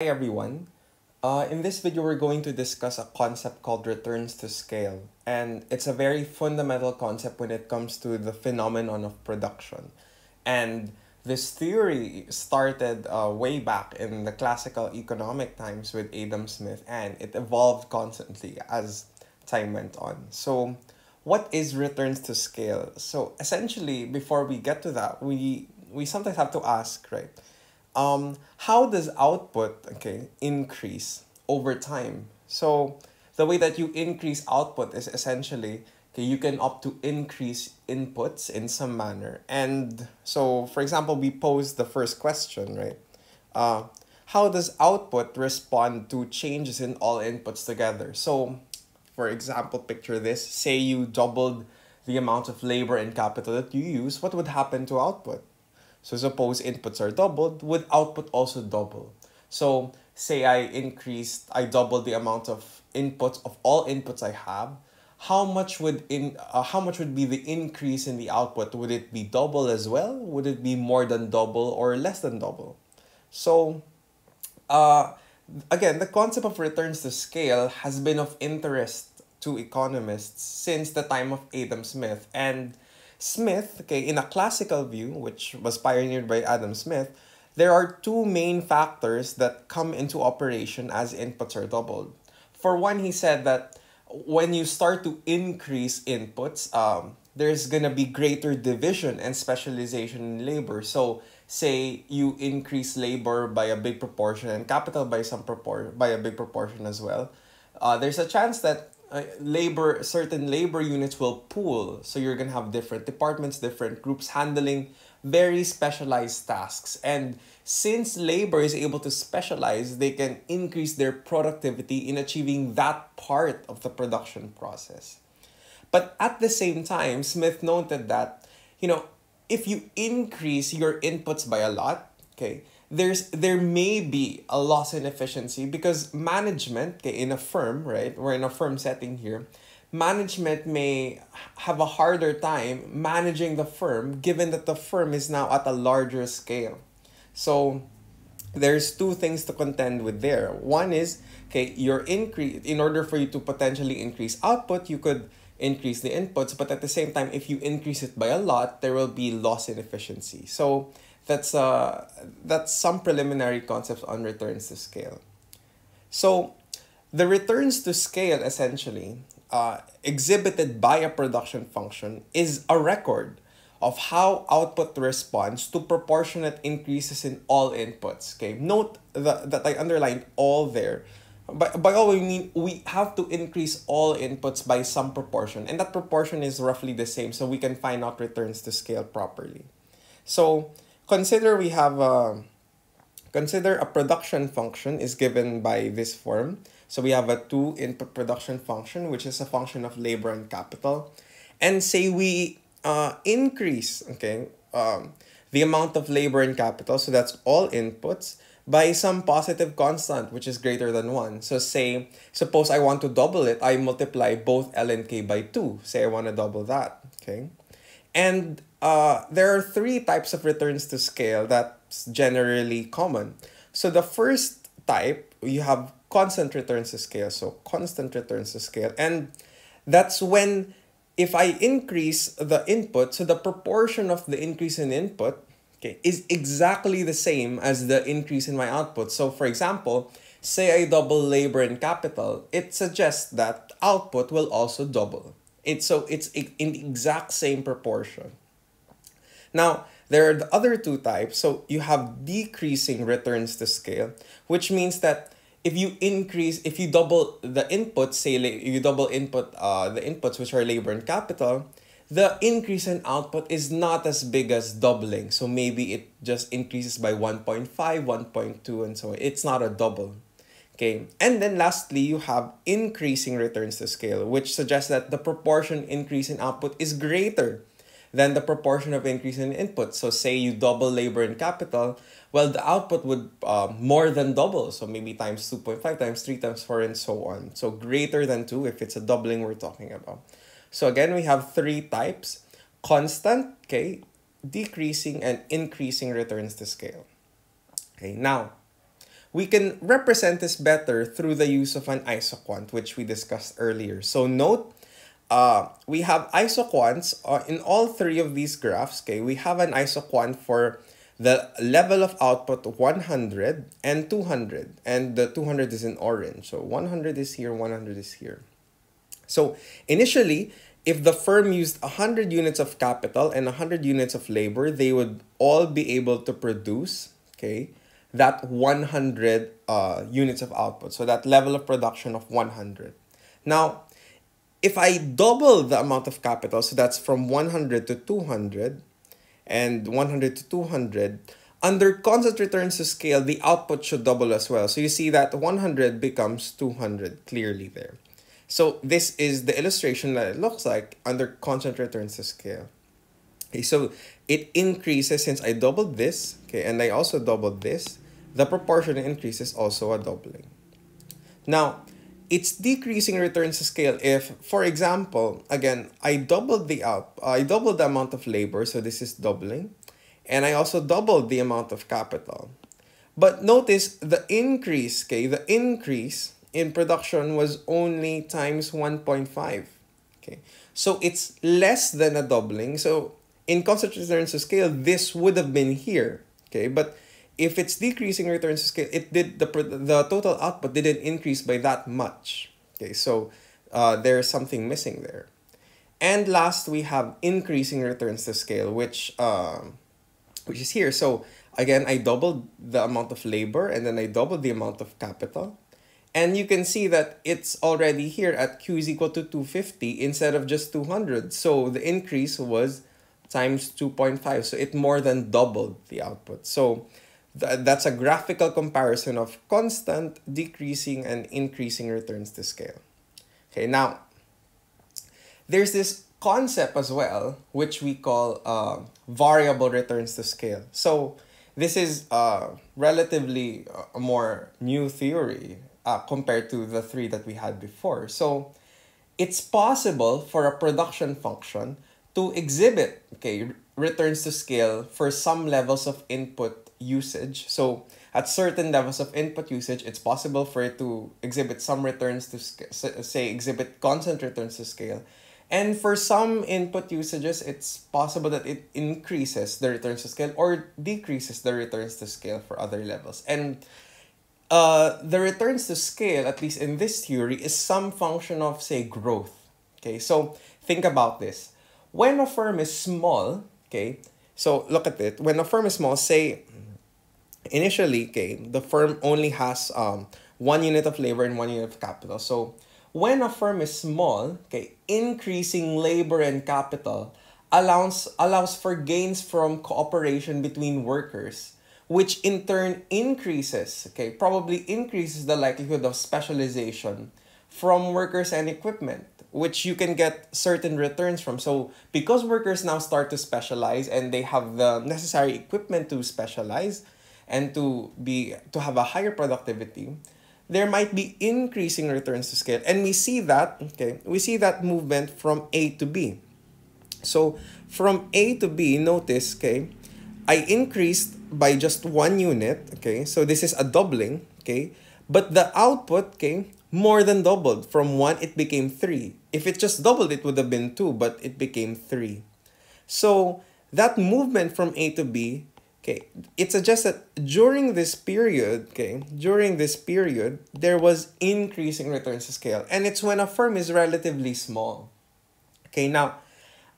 Hi everyone. Uh, in this video, we're going to discuss a concept called returns to scale. And it's a very fundamental concept when it comes to the phenomenon of production. And this theory started uh, way back in the classical economic times with Adam Smith, and it evolved constantly as time went on. So, what is returns to scale? So, essentially, before we get to that, we we sometimes have to ask, right? Um, how does output okay increase over time? So the way that you increase output is essentially okay, you can opt to increase inputs in some manner. And so, for example, we pose the first question, right? Uh, how does output respond to changes in all inputs together? So, for example, picture this. Say you doubled the amount of labor and capital that you use, what would happen to output? So suppose inputs are doubled, would output also double? So say I increased, I doubled the amount of inputs of all inputs I have. How much would in uh, how much would be the increase in the output? Would it be double as well? Would it be more than double or less than double? So, uh, again, the concept of returns to scale has been of interest to economists since the time of Adam Smith and Smith, okay, in a classical view, which was pioneered by Adam Smith, there are two main factors that come into operation as inputs are doubled. For one, he said that when you start to increase inputs, um, there's gonna be greater division and specialization in labor. So, say you increase labor by a big proportion and capital by some propor by a big proportion as well. Uh, there's a chance that uh, labor certain labor units will pool. So you're going to have different departments different groups handling very specialized tasks. And since labor is able to specialize they can increase their productivity in achieving that part of the production process. But at the same time smith noted that you know if you increase your inputs by a lot okay there's there may be a loss in efficiency because management okay, in a firm right we're in a firm setting here management may have a harder time managing the firm given that the firm is now at a larger scale. So there's two things to contend with there. One is okay your increase in order for you to potentially increase output you could increase the inputs but at the same time if you increase it by a lot there will be loss in efficiency. So that's uh that's some preliminary concepts on returns to scale. So the returns to scale essentially uh, exhibited by a production function is a record of how output responds to proportionate increases in all inputs. Okay, note that, that I underlined all there. By, by all we mean we have to increase all inputs by some proportion and that proportion is roughly the same so we can find out returns to scale properly. So consider we have a consider a production function is given by this form. So we have a two input production function, which is a function of labor and capital. And say we uh, increase, okay, um, the amount of labor and capital, so that's all inputs, by some positive constant, which is greater than 1. So say, suppose I want to double it, I multiply both L and K by 2. Say I want to double that, okay? And uh, there are three types of returns to scale that's generally common. So the first type, you have constant returns to scale. So constant returns to scale. And that's when if I increase the input, so the proportion of the increase in input okay, is exactly the same as the increase in my output. So for example, say I double labor and capital, it suggests that output will also double. It, so it's in the exact same proportion. Now, there are the other two types. So you have decreasing returns to scale, which means that if you increase, if you double the inputs, say you double input uh, the inputs which are labor and capital, the increase in output is not as big as doubling. So maybe it just increases by 1.5, 1.2, and so on. It's not a double. Okay, and then lastly, you have increasing returns to scale, which suggests that the proportion increase in output is greater than the proportion of increase in input. So say you double labor and capital, well, the output would uh, more than double. So maybe times 2.5, times 3, times 4, and so on. So greater than 2 if it's a doubling we're talking about. So again, we have three types. Constant, okay, decreasing and increasing returns to scale. Okay, now, we can represent this better through the use of an isoquant, which we discussed earlier. So note, uh, we have isoquants uh, in all three of these graphs. Okay, we have an isoquant for the level of output 100 and 200 and the 200 is in orange so 100 is here 100 is here so initially if the firm used 100 units of capital and 100 units of labor they would all be able to produce okay that 100 uh, units of output so that level of production of 100 now if i double the amount of capital so that's from 100 to 200 and 100 to 200, under constant returns to scale, the output should double as well. So you see that 100 becomes 200 clearly there. So this is the illustration that it looks like under constant returns to scale. Okay, so it increases since I doubled this, okay, and I also doubled this, the proportion increases also a doubling. Now, it's decreasing returns to scale if, for example, again, I doubled the out, I doubled the amount of labor, so this is doubling, and I also doubled the amount of capital. But notice the increase, okay, the increase in production was only times 1.5, okay. So it's less than a doubling. So in constant returns to scale, this would have been here, okay, but if it's decreasing returns to scale, it did the the total output didn't increase by that much. Okay, so uh, there's something missing there. And last, we have increasing returns to scale, which um, which is here. So again, I doubled the amount of labor and then I doubled the amount of capital. And you can see that it's already here at Q is equal to 250 instead of just 200. So the increase was times 2.5. So it more than doubled the output. So Th that's a graphical comparison of constant, decreasing, and increasing returns to scale. Okay, now, there's this concept as well, which we call uh, variable returns to scale. So this is uh, relatively a more new theory uh, compared to the three that we had before. So it's possible for a production function to exhibit okay returns to scale for some levels of input usage. So at certain levels of input usage, it's possible for it to exhibit some returns to scale, say exhibit constant returns to scale. And for some input usages, it's possible that it increases the returns to scale or decreases the returns to scale for other levels. And uh, the returns to scale, at least in this theory, is some function of, say, growth. Okay, so think about this. When a firm is small, okay, so look at it. When a firm is small, say initially, okay, the firm only has um, one unit of labor and one unit of capital. So when a firm is small, okay, increasing labor and capital allows, allows for gains from cooperation between workers, which in turn increases, okay, probably increases the likelihood of specialization from workers and equipment which you can get certain returns from. So because workers now start to specialize and they have the necessary equipment to specialize, and to be to have a higher productivity there might be increasing returns to scale. And we see that okay we see that movement from a to b. So from a to b notice okay i increased by just one unit okay? So this is a doubling okay? But the output okay more than doubled from one it became three if it just doubled it would have been two but it became three so that movement from a to b Okay, it suggests that during this period, okay, during this period, there was increasing returns to scale. And it's when a firm is relatively small. Okay, now,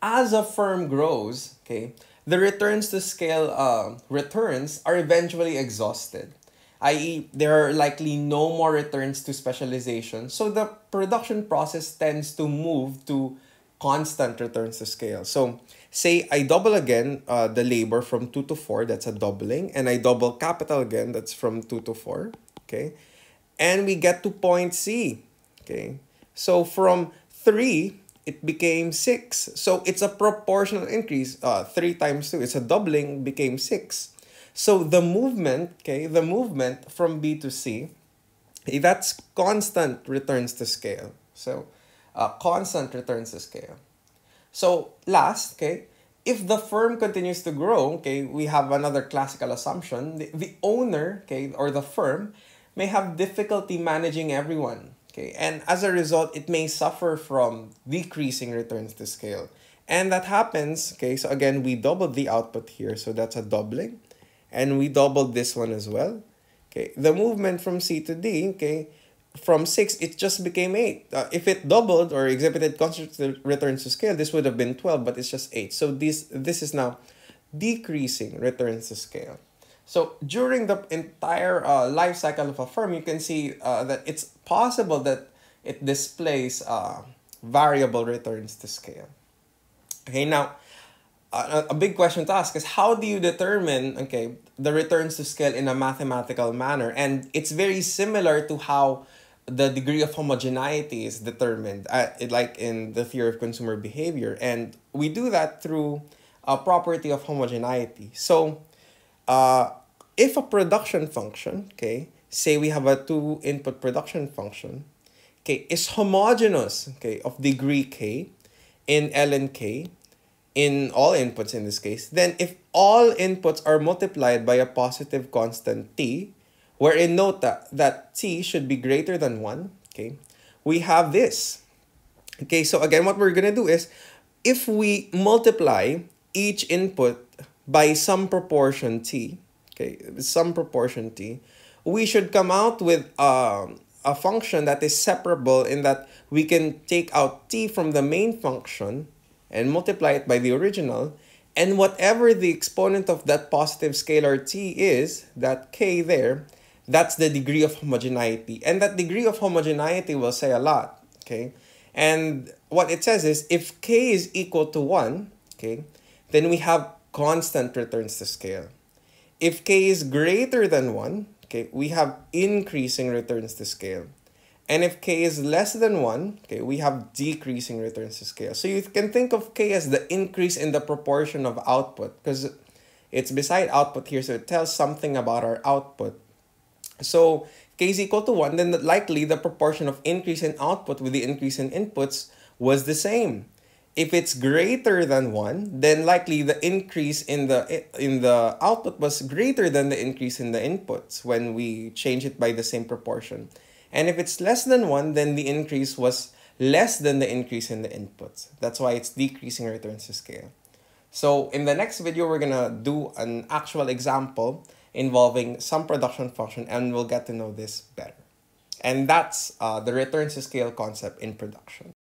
as a firm grows, okay, the returns to scale uh, returns are eventually exhausted. i.e., there are likely no more returns to specialization. So the production process tends to move to constant returns to scale. So say I double again uh, the labor from 2 to 4, that's a doubling, and I double capital again, that's from 2 to 4, okay? And we get to point C, okay? So from 3, it became 6. So it's a proportional increase, uh, 3 times 2, it's a doubling, became 6. So the movement, okay, the movement from B to C, that's constant returns to scale. So uh, constant returns to scale. So last, okay, if the firm continues to grow, okay, we have another classical assumption. The, the owner, okay, or the firm may have difficulty managing everyone, okay, and as a result, it may suffer from decreasing returns to scale. And that happens, okay, so again, we doubled the output here, so that's a doubling. And we doubled this one as well. Okay, the movement from C to D, okay, from 6, it just became 8. Uh, if it doubled or exhibited constant returns to scale, this would have been 12, but it's just 8. So this, this is now decreasing returns to scale. So during the entire uh, life cycle of a firm, you can see uh, that it's possible that it displays uh, variable returns to scale. Okay, now, a, a big question to ask is how do you determine, okay, the returns to scale in a mathematical manner? And it's very similar to how the degree of homogeneity is determined, uh, like in the theory of consumer behavior. And we do that through a property of homogeneity. So, uh, if a production function, okay, say we have a two input production function, okay, is homogeneous, okay, of degree k in L and K, in all inputs in this case, then if all inputs are multiplied by a positive constant t, wherein note that, that t should be greater than 1, okay, we have this. Okay, so again, what we're going to do is, if we multiply each input by some proportion t, okay, some proportion t, we should come out with um, a function that is separable in that we can take out t from the main function and multiply it by the original, and whatever the exponent of that positive scalar t is, that k there, that's the degree of homogeneity. And that degree of homogeneity will say a lot, okay? And what it says is if k is equal to 1, okay, then we have constant returns to scale. If k is greater than 1, okay, we have increasing returns to scale. And if k is less than 1, okay, we have decreasing returns to scale. So you can think of k as the increase in the proportion of output because it's beside output here, so it tells something about our output. So k is equal to 1, then likely the proportion of increase in output with the increase in inputs was the same. If it's greater than 1, then likely the increase in the in the output was greater than the increase in the inputs when we change it by the same proportion. And if it's less than 1, then the increase was less than the increase in the inputs. That's why it's decreasing returns to scale. So in the next video, we're going to do an actual example involving some production function and we'll get to know this better. And that's uh, the returns to scale concept in production.